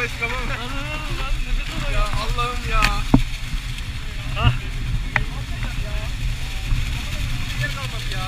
Kafayı çıkamam. ya Allah'ım ya. Ah. Yer kalmadı ya.